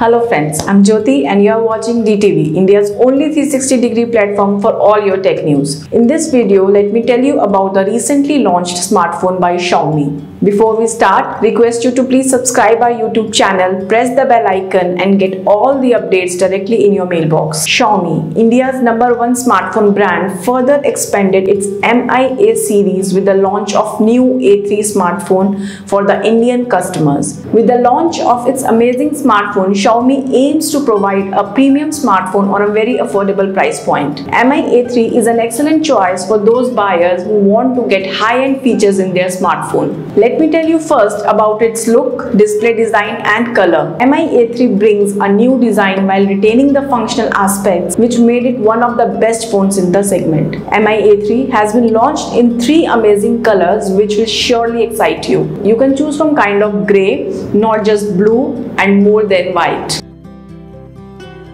Hello friends, I'm Jyoti and you are watching DTV, India's only 360 degree platform for all your tech news. In this video, let me tell you about the recently launched smartphone by Xiaomi. Before we start, request you to please subscribe our YouTube channel, press the bell icon and get all the updates directly in your mailbox. Xiaomi, India's number one smartphone brand, further expanded its MI-A series with the launch of new A3 smartphone for the Indian customers. With the launch of its amazing smartphone, Xiaomi aims to provide a premium smartphone on a very affordable price point. Mi-A3 is an excellent choice for those buyers who want to get high-end features in their smartphone. Let me tell you first about its look, display design and color. Mi-A3 brings a new design while retaining the functional aspects which made it one of the best phones in the segment. Mi-A3 has been launched in three amazing colors which will surely excite you. You can choose from kind of grey, not just blue and more than white.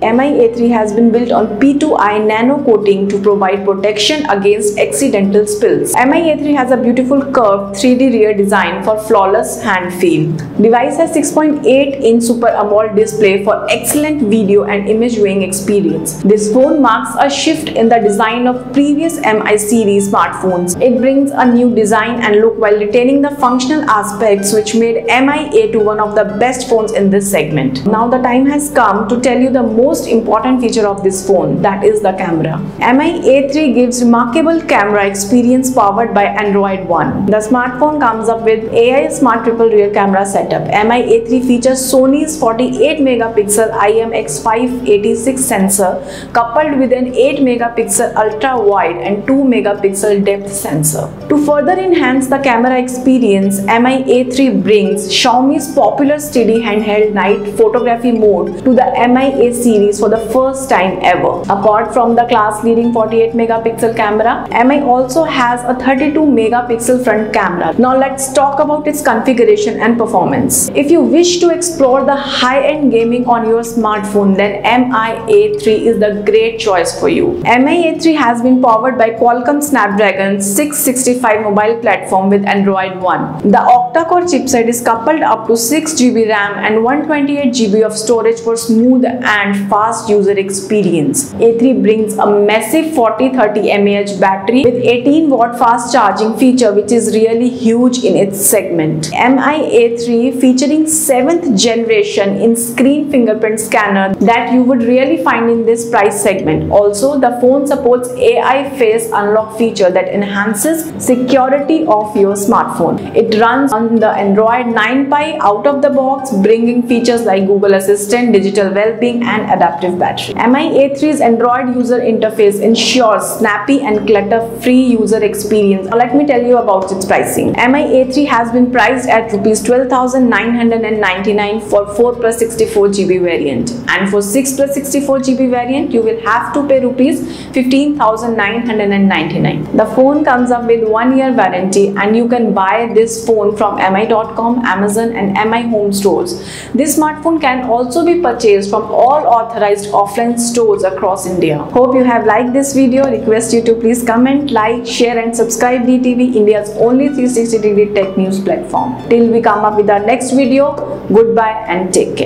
Mi-A3 has been built on P2i nano coating to provide protection against accidental spills. Mi-A3 has a beautiful curved 3D rear design for flawless hand feel. Device has 6.8-inch Super AMOLED display for excellent video and image viewing experience. This phone marks a shift in the design of previous Mi series smartphones. It brings a new design and look while retaining the functional aspects which made Mi-A2 one of the best phones in this segment. Now the time has come to tell you the most most important feature of this phone that is the camera. Mi A3 gives remarkable camera experience powered by Android One. The smartphone comes up with AI Smart Triple Rear Camera setup. Mi A3 features Sony's 48 megapixel IMX586 sensor coupled with an 8 megapixel ultra wide and 2 megapixel depth sensor. To further enhance the camera experience, Mi A3 brings Xiaomi's popular steady handheld night photography mode to the Mi A series for the first time ever. Apart from the class leading 48 megapixel camera, Mi also has a 32 megapixel front camera. Now let's talk about its configuration and performance. If you wish to explore the high-end gaming on your smartphone, then Mi A3 is the great choice for you. Mi A3 has been powered by Qualcomm Snapdragon 665 mobile platform with Android One. The octa-core chipset is coupled up to 6 GB RAM and 128 GB of storage for smooth and fast user experience. A3 brings a massive 4030 mAh battery with 18 watt fast charging feature which is really huge in its segment. Mi A3 featuring 7th generation in screen fingerprint scanner that you would really find in this price segment. Also the phone supports AI face unlock feature that enhances security of your smartphone. It runs on the Android 9 Pie out of the box bringing features like Google Assistant, digital well-being and adaptive battery. Mi A3's Android user interface ensures snappy and clutter-free user experience. Now let me tell you about its pricing. Mi A3 has been priced at rupees 12,999 for 4 plus 64 GB variant and for 6 plus 64 GB variant you will have to pay rupees 15,999. The phone comes up with 1 year warranty and you can buy this phone from mi.com, Amazon and Mi home stores. This smartphone can also be purchased from all authorized offline stores across India. Hope you have liked this video. Request you to please comment, like, share and subscribe DTV, India's only 360 degree tech news platform. Till we come up with our next video, goodbye and take care.